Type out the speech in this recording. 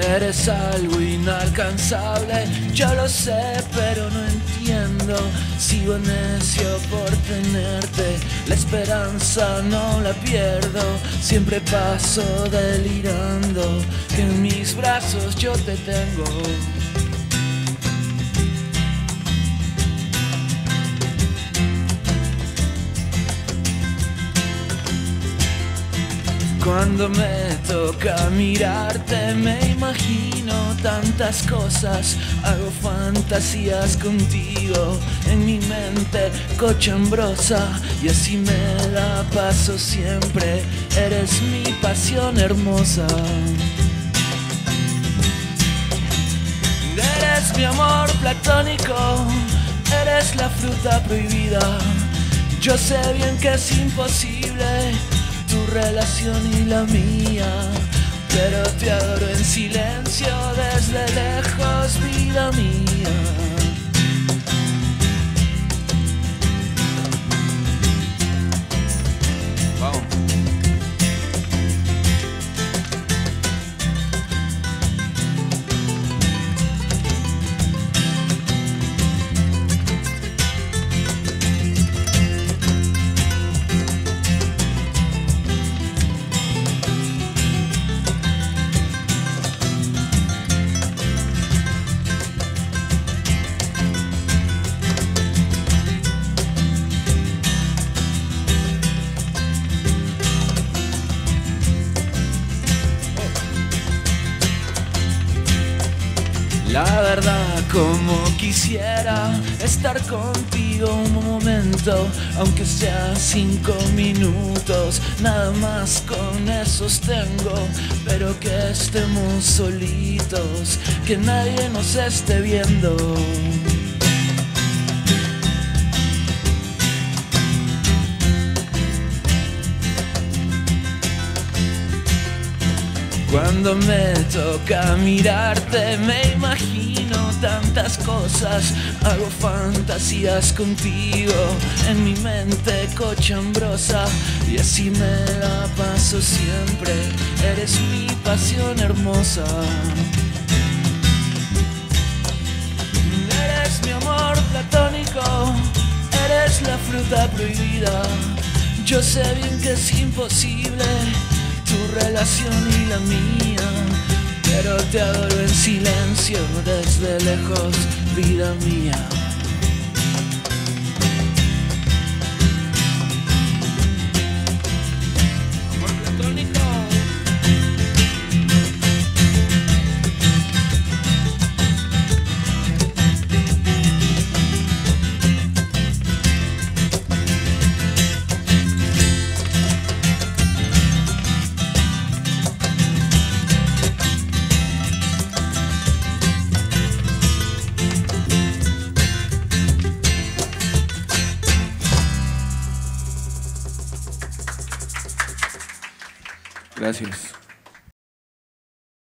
Eres algo inalcanzable, yo lo sé, pero no entiendo. Sigo necio por tenerte, la esperanza no la pierdo. Siempre paso delirando, que en mis brazos yo te tengo. Cuando me toca mirarte me imagino tantas cosas, hago fantasías contigo en mi mente cochambrosa y así me la paso siempre, eres mi pasión hermosa. Eres mi amor platónico, eres la fruta prohibida, yo sé bien que es imposible tu relación y la mía. Pero te adoro en silencio desde lejos, vida mía. La verdad, como quisiera estar contigo un momento, aunque sea cinco minutos, nada más con esos tengo, pero que estemos solitos, que nadie nos esté viendo. Cuando me toca mirarte me imagino tantas cosas, hago fantasías contigo en mi mente cochambrosa. Y así me la paso siempre, eres mi pasión hermosa. Eres mi amor platónico, eres la fruta prohibida, yo sé bien que es imposible relación y la mía. Pero te adoro en silencio desde lejos, vida mía. Gracias.